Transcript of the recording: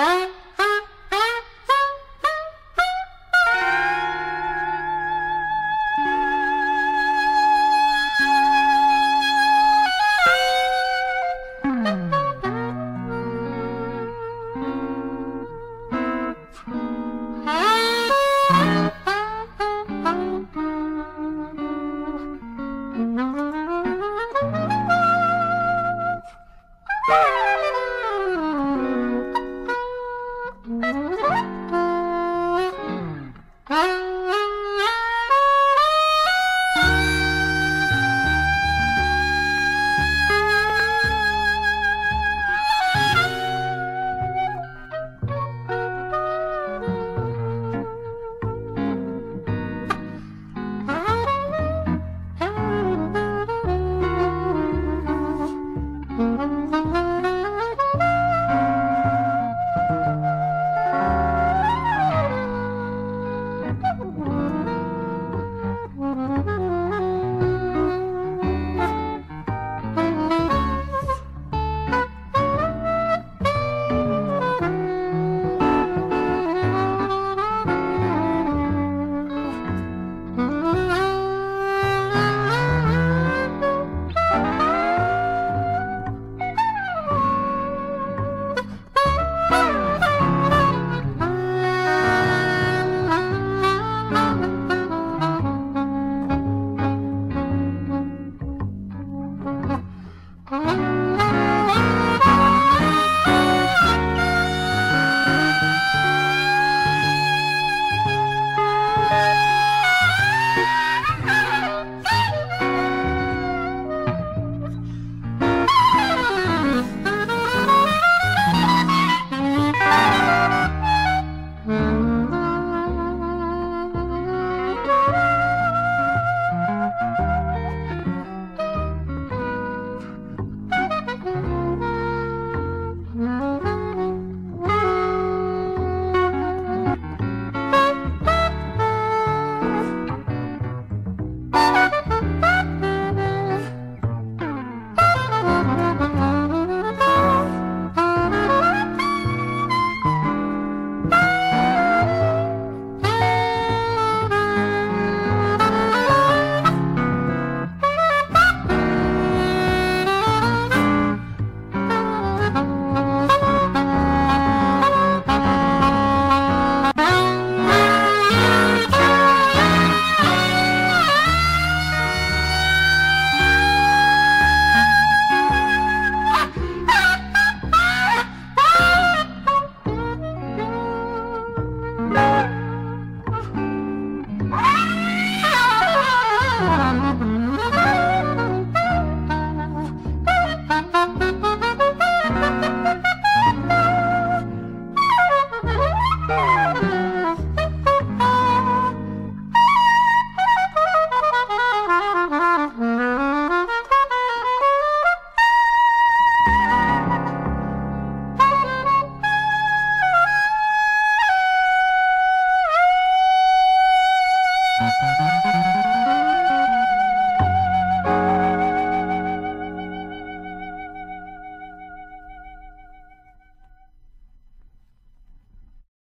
啊